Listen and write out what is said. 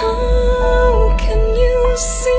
How can you see?